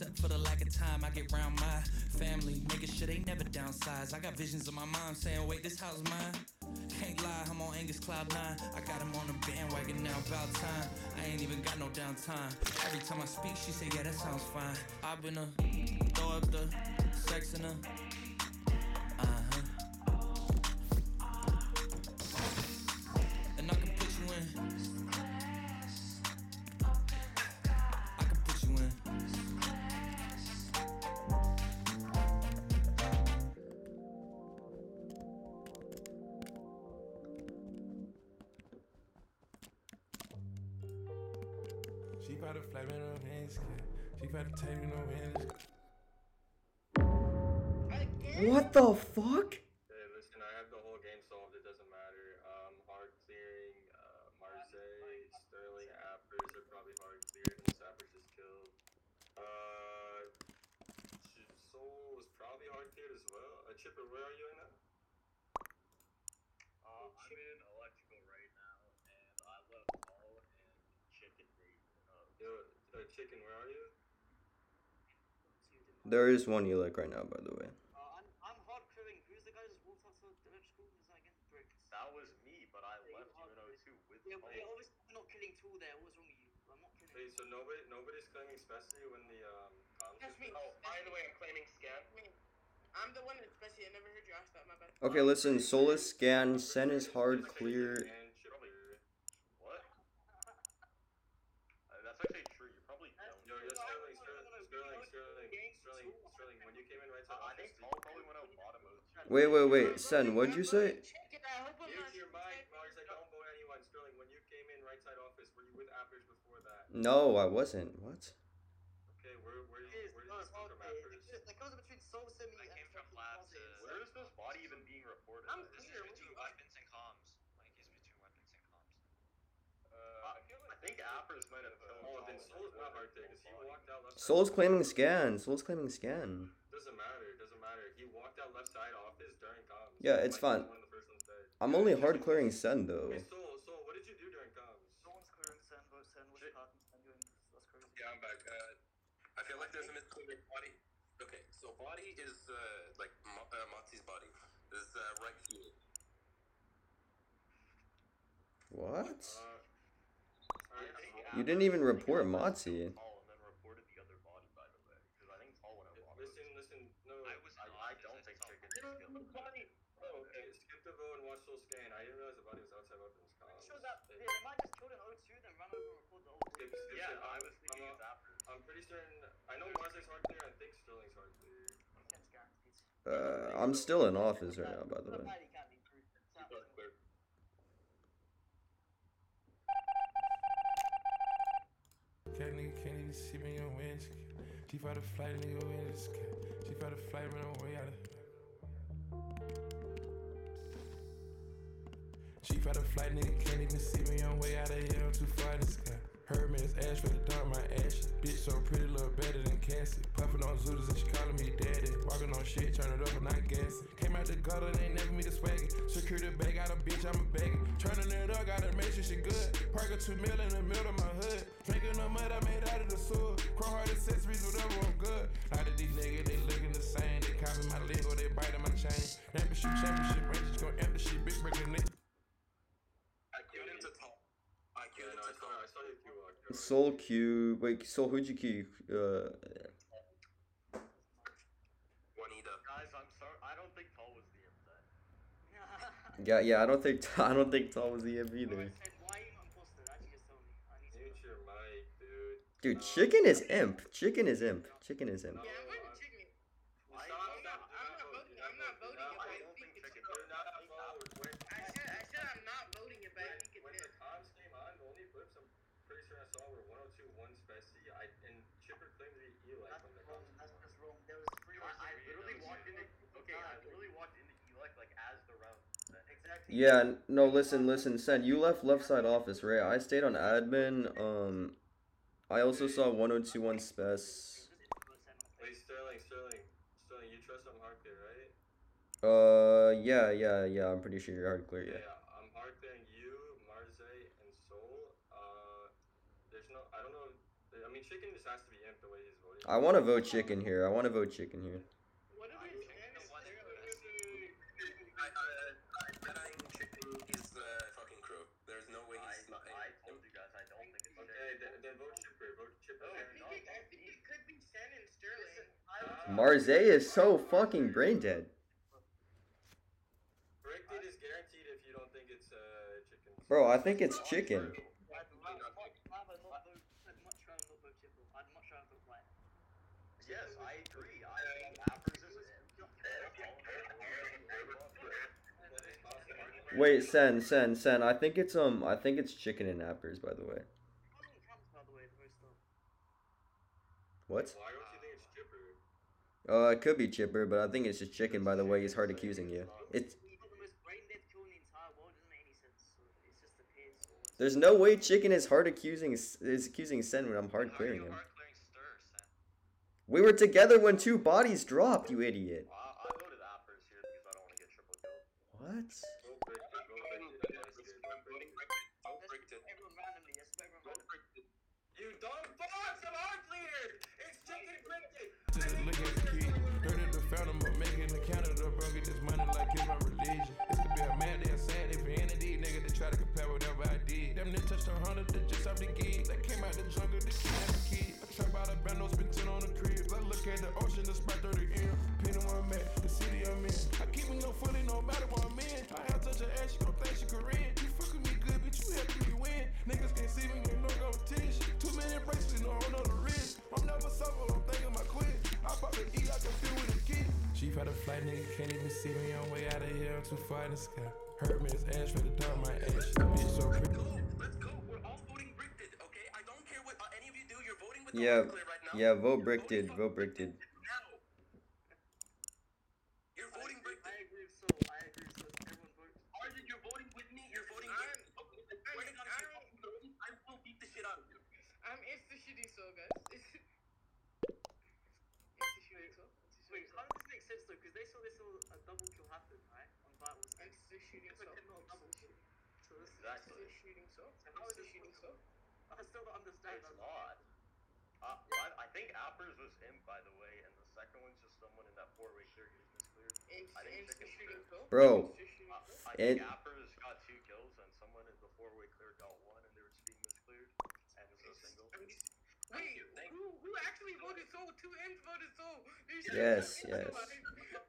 Except for the lack of time I get round my family, making sure they never downsize. I got visions of my mom saying, wait, this house is mine. Can't lie, I'm on Angus Cloud 9. I got him on the bandwagon now, about time. I ain't even got no downtime. Every time I speak, she say, yeah, that sounds fine. I've been a throw up the sex in her. She about to fly me no hands. She about to take me no hands. What the fuck? Hey, listen, I have the whole game solved. It doesn't matter. Um, hard clearing, uh, Marseille, Sterling, Appers are probably hard cleared, and Sappers just killed. Uh, Soul was probably hard cleared as well. Uh, Chipper, where are you in now? Uh, I'm in electrical right now, and I left all in chicken meat. Uh, Yo, uh, Chicken, where are you? There is one you like right now, by the way. Uh, I'm, I'm hard clearing. Who's the guy who's walked out to electrical? Is that again? Bricks. that was me, but I left you in 02 with Yeah, Paul. but yeah, obviously we're not killing Tool there. What's wrong with you? I'm not killing. Wait, so nobody, nobody's claiming especially when the um comms. That's me. Oh, by the way, I'm claiming scan. Me. I'm the one that's Bessie. I never heard you ask that. My bad. Okay, listen, Solus scan, Sen is hard clear. And Chipper. What? Uh, that's actually true. You probably don't. Yo, yo, Sterling, Sterling, Sterling, Sterling, Sterling, Sterling, when you came in right to Uh, I office, think Paul probably went out bottom of the Wait, wait, wait, Sen, what'd you say? Check it. I hope I'm Mute not. your mic, Mars. I don't vote anyone. Sterling, when you came in right side office, wait, you with Appers before that? No, I wasn't. What? Okay, where where you from between I came from Closet. uh, Where is this body even being reported? I'm This weapons and comms. Like, between weapons and comms. Uh, I think Appers might have killed oh, then Soul's not because he walked out left. Soul's claiming scan. Soul's claiming scan. Doesn't matter. Doesn't matter. He walked out left side. Yeah, it's Like, he fine. One of the first ones dead. I'm only hard clearing Sen though. Hey, Soul, Soul, what did you do during comms? Someone's clearing Sen, vote Sen, what's Shit. happening? Sen doing that's crazy. Yeah, I'm back. Uh, I feel like there's a misclear body. Okay, so body is uh, like Mo- uh, Motsi's body. Is uh, right here. What? Uh, I alright, think so- You didn't even report went out Motzi. with Paul and then reported the other body, by the way, because I think Paul went out bottom. Listen, listen, no. I was I, not. I don't think Chicken. chicken is killed. Oh, okay. Skip the vote and watch Soul scan. I didn't realize the body was outside weapons comms. Sure that yeah, It- they might just kill an O2 then run over and record the whole Skip, thing. skip Yeah, it. I I'm- was thinking I'm, it's Appers. I'm pretty certain. I know Mars is hard clear. I think Sterling's hard clear. Uh, I'm still in office right now, by the way. Can't Got clear. Cat nigga can't even see me on winds. She about to fly nigga in this cat. She about to fly me on way out of. She about to flight, nigga can't even see me on way out of here. I'm too far in the sky. Heard me, it's ash for the dark, my ashes. Bitch so pretty, look better than Cassie. Puffin' on Zooters and she calling me daddy. Walking on shit, turn it up and not gassing. Came out the gutter, they never me the. Secure the bag, got a bitch, I'm a baggy. Turning it up, gotta make sure she good. Park a two mil in the middle of my hood. Drinking the mud I made out of the sewer. Chrome heart accessories, whatever, I'm good. Lot of these niggas, they looking the same. Soul Q. Wait, Soul, who'd you Q? Uh, Juanita. Guys, I'm sorry. I don't think Paul was the imp then. yeah, yeah. I don't think I don't think Tall was the imp Alright, there. Sen, why are you not imposter? Actually, just tell me. I need to know. Mute your mic, dude. Dude, Chicken is imp. Chicken is imp. Chicken is imp. No, Yeah, I'm I'm- not chicken. Stop, I- stop, I'm not- do I'm not vote, voting- do I'm not vote, do voting if vote. I don't think chicken Do killed. not I think vote. When, I said, I said I'm not voting it, but I when, think when it's the comms came on, the only flips I'm pretty sure I saw were 102, 1 Speci. I and Chipper claimed to be Eli That's from the wrong. That's just wrong. There was three I, I literally walked into. Okay, I literally walked into Elec like as the round. Exactly. Yeah, no, listen, listen, Sen, you left left side office, right? I stayed on admin. Um, I also saw 1021 spec. Wait, Sterling, Sterling, Sterling, you trust I'm hard clear, right? Uh, yeah, yeah, yeah. I'm pretty sure you're hard clear. Yeah, Yeah. I'm hard clearing you, Marze, and Soul. Uh, there's no, I don't know. I I mean, chicken just has to be imp the way he's voting. I want to vote chicken here. I want to vote chicken here. What if it's think and the it's one there? I, uh, I I'm chicken is uh, fucking crow. There's no way he's not. I told you guys I don't think it's Okay, then, then vote chipper. Vote chipper. I think, it, I think it could be Sen and Sterling. Marze is so fucking brain dead. Bricked is guaranteed if you don't think it's uh chicken. Bro, I think it's chicken. I'd rather not rather not vote. I'd much rather not vote Chipple. I'd much rather vote White. Yes, I agree. I think Appers is Wait, Sen, Sen, Sen. I think it's um, I think it's chicken and appers. By the way. Donald Trump's, by the way, the most stuff. What? Why don't you think it's chipper? Uh, it could be chipper, but I think it's just chicken. By the way, he's hard accusing you. It's He's got the most brain dead kill in the entire world. Doesn't make any sense. So it's just appears. there's no way chicken is hard accusing is accusing Sen when I'm hard clearing him. We were together when two bodies dropped. You idiot. I, this money like it's my religion. This could be a mad or sad if any of these niggas that try to compare whatever I did. Them niggas touched a hundred, they just off the gig. They came out the jungle, they kidnapped the kid. I trap out a bando, spend 10 on the crib. I look at the ocean, the spot 30 M. Depending where I'm at, the city I'm in. I keep me no fully, no matter where I'm in. I have touch her ass, she gon' think she Korean. Chief had a flight, nigga can't even see me. I'm way out of here, I'm too far in the sky. Heard me, it's ash for the dog, my ass. Bitch, so pretty. Go. Let's go. We're all voting bricked it. Okay. I don't care what uh, any of you do. You're voting with the Yeah, clear right now. yeah. Vote You're bricked voting it. fucking Vote bricked it. now. You're voting bricked I it. agree with Soul. I agree with Soul. Everyone vote. Arjun, you're voting with me. You're voting I'm- with me. Okay, I swear to God, if you're fucking voting, I will beat the shit out of you. I'm insta shooting so guys. insta shooting so. Wait, how does this make sense though? Because they saw this all a double kill happen, right? On Vitals. Insta shooting so. But they're not double kill. So this is shooting so. How is Insta this shooting so. I still don't understand. It's odd. Uh, I, I think Appers was imp, by the way, and the second one's just someone in that four-way clear who's miscleared. Insta I think insta chicken's shooting fair. so. Bro. Insta Uh. I think It- Appers got two kills, and someone in the four-way clear got one, and they were just being miscleared, and it was a single. I'm Wait, who who actually voted so? Two M's voted so. Yes, yes. M's.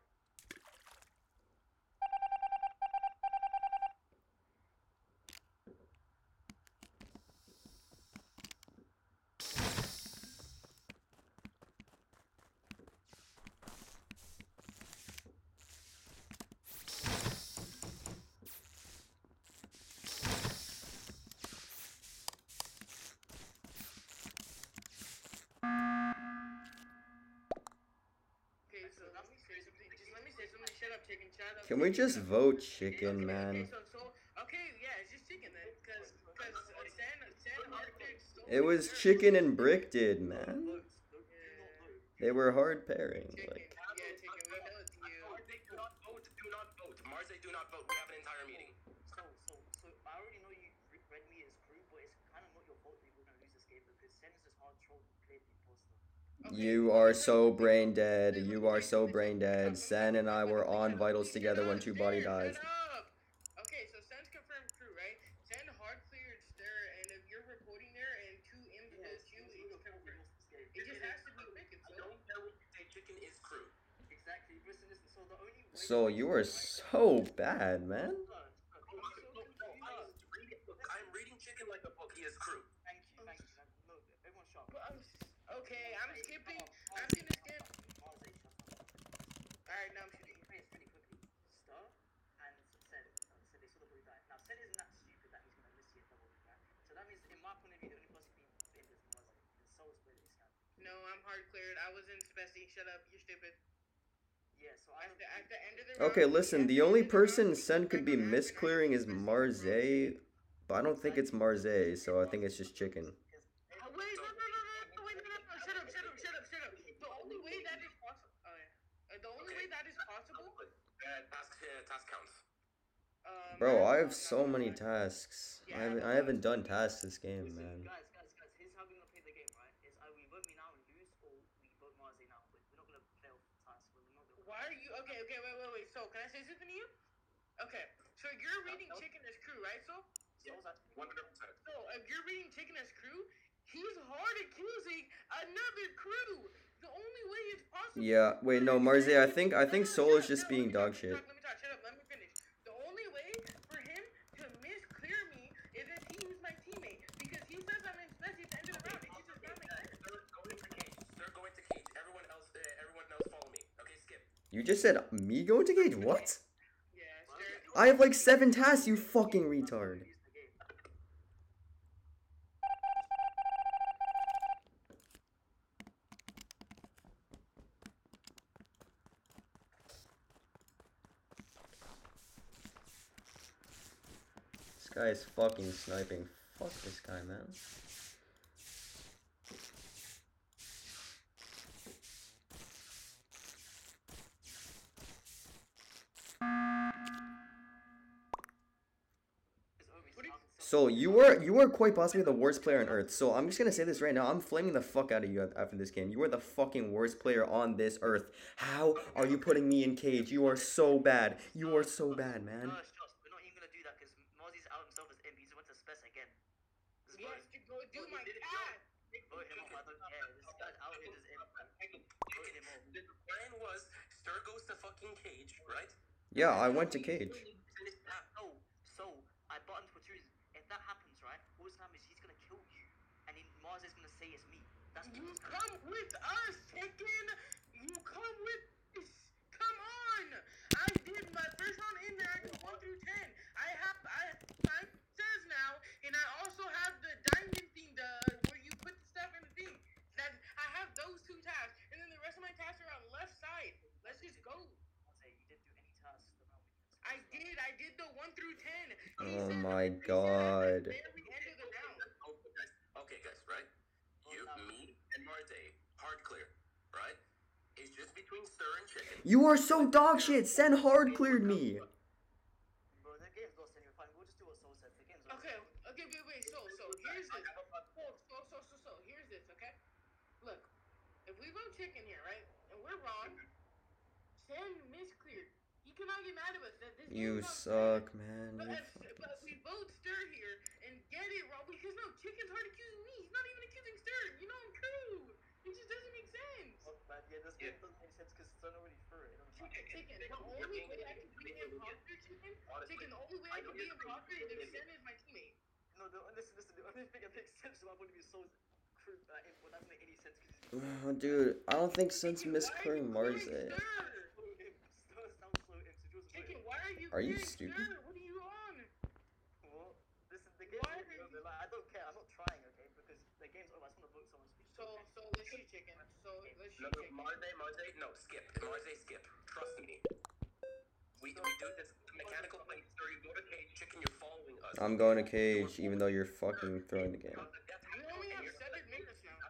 Okay, so let me say something. Just let me say something. Shut up, chicken. Shut up. Can we just vote chicken, okay, man? so, so, okay, yeah, it's just chicken then, because because uh, San San Arctic so It was chicken and brick did, man. Votes. Don't, do not vote. They were hard pairing. Chicken. Like, yeah, chicken. We know it's you. Marze, do not vote. Do not vote. Marze, do not vote. We have an entire meeting. So, so, so I already know you re- read me as crew, but it's kind of not your fault that we're gonna lose this game because Sen is just hard troll who played the imposter. Okay, you are so brain dead. You are so brain dead. San and I were on vitals together when two body dies. Okay, so Sen's confirmed crew, right? Sen hard cleared Stir, and if you're reporting there and two M's you, it's confirmed. It just has to be chicken, I so. don't care what you say. Chicken is crew. Exactly. Listen, listen. So the only way So you are so bad, man. I'm reading chicken like a book. He is crew. Thank you, thank you. No, everyone shut up. But I'm s- Okay, I'm skipping. I'm gonna skip. Marze, shut up. Alright, now I'm shooting. Play this really quickly. Star and said, uh, said they saw the boy die. Now, said isn't that stupid that he's gonna miss the double, right? So that means, in my point of view, the only person being blamed is Marze. It's so split this guy. No, I'm hard cleared. I was in Spessy. Shut up. You're stupid. Yeah, so At the, at the end of the Okay, listen. The only of the round, person Sen could be come back misclearing is Marze, but I don't think it's Marze, so I think it's just chicken. Bro, I have so many tasks. I haven't, I haven't done tasks this game, man. Why are you? Okay, okay, wait, wait, wait. So, can I say something to you? Okay, so you're reading Chicken as Crew, right? So. So, if you're reading Chicken as Crew, he's hard accusing another crew. The only way it's possible. Yeah. Wait. No, Marzi. I think I think Soul is just being dog shit. You just said me going to cage? What? I have like seven tasks, you fucking retard. Use the game. This guy is fucking sniping. Fuck this guy, man. It's always What do you- sounded so So you were you were quite possibly the worst player on earth. So I'm just gonna say this right now. I'm flaming the fuck out of you after this game. You are the fucking worst player on this earth. How are you putting me in cage? You are so bad. You are so bad, man. Josh, Josh, we're not even gonna do that because Mozzie's out himself as imp. He's went to Spess again. Just vote to go do my him. Vote him up. I don't care. This guy's out here as imp. Vote him up. The plan was Sir goes to fucking cage, right? Yeah, I went to cage. No, so I buttoned for choose. That happens, right, what's gonna happen is he's gonna kill you, and then Mars is gonna say it's me. That's You come with us, Chicken. You come with us. Come on. I did my first round in there. I did one through ten. I have I have five says now, and I also have the diamond thing, the where you put the stuff in the thing. That I have those two tabs, and then the rest of my tabs are on left side. Let's just go. say you didn't do any tasks around when you I did. I did the one through ten. He Oh said- my he said at God. the very end of the round. Okay, guys. Right? You, um, me, and Marze, hard clear, right? It's just between Sir and Chicken. You are so dog shit. Sen hard cleared me. Bro, the game's lost and you're fine. We'll just do what Soul says. The game's over. Okay, okay, wait, wait. So, so here's this. So, so, so, so, so here's this. Okay, look. If we vote chicken here, right, and we're wrong, Sam miscleared. He cannot get mad at us. That this You game's not suck, man. But, You if- fucking but we both stir here and get it wrong because no, chicken's hard accusing me. He's not even accusing stir. You know I'm true. It just doesn't make sense. Fuck, man. Yeah, this game doesn't make sense because Sun already threw it. It don't. Chicken, chicken. The only way I can be imposter, chicken, chicken. The only way I can be imposter is if Sam is my teammate. No, the, listen, listen. The only thing that makes sense is why I want to be Soul's crew. Uh, well, that doesn't make any sense because he's Oh, dude, I don't think Sen's Chicken, why are misclearing you Marze. clearing Stir? slow imp. Star sounds slow imp. So if you was Chicken, why are you Are you stupid? Stir? What are you on? What? Listen, the game's Why are you- I don't care. I'm not trying, okay? Because the game's over. I just want to vote someone's speech. So, so let's shoot chicken. So let's No, shoot no, chicken. Marze, Marze, no, skip. Marze, skip. Trust me. We, we do this mechanical thing. Sir, you go to cage. Chicken, you're following us. I'm going to cage, even though you're fucking throwing the game. Because the death You happened only and have you're- seven minutes now.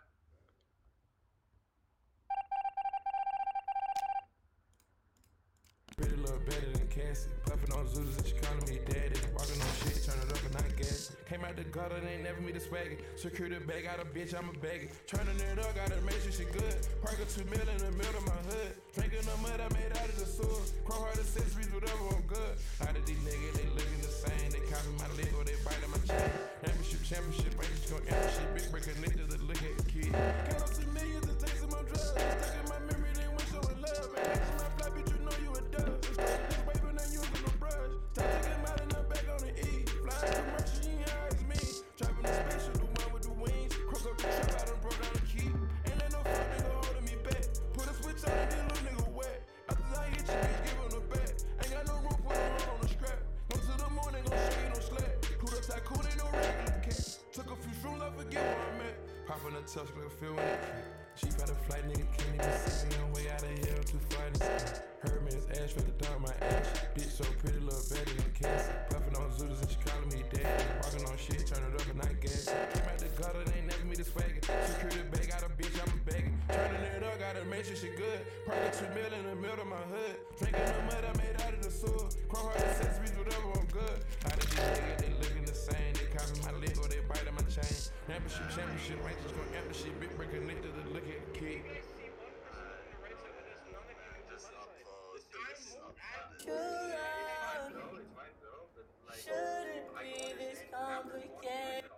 Pretty little Puffin' on Zooters and she calling me daddy. Walking on shit, turn it up and not gas. Came out the gutter, they ain't never me the swagger. the bag out a bitch, I'm a bagger. Turning it up, gotta make sure she good. Park a two mil in the middle of my hood. Drinking the mud I made out of the sewer. Chrome heart accessories, whatever, I'm good. Lot of these niggas, they looking the same. They copy my Lego, they biting my chain. Championship, championship, ain't just gon' end shit. Big breaker niggas that look at the kid. Touch, a feel it. Cheap out of flight, nigga can't even see me on way out of here. I'm too see. Hermes ash the dog, my ash. Bitch so pretty, look better than Cassie. Puffin' on Zooters and she calling me daddy. Walking on shit, turn it up and not gas. Came out the gutter, they ain't never me the swagger gotta make sure she good. Probably two mil in the middle of my hood. Drinking the mud I made out of the sewer. Chrome heart accessories, whatever, I'm good. How did these niggas, they looking the same. They copy my lingo, they biting my chain. Championship, championship, ranges gon' amp shit. Big breaker, nigga, to look at the kid. Should it be this complicated?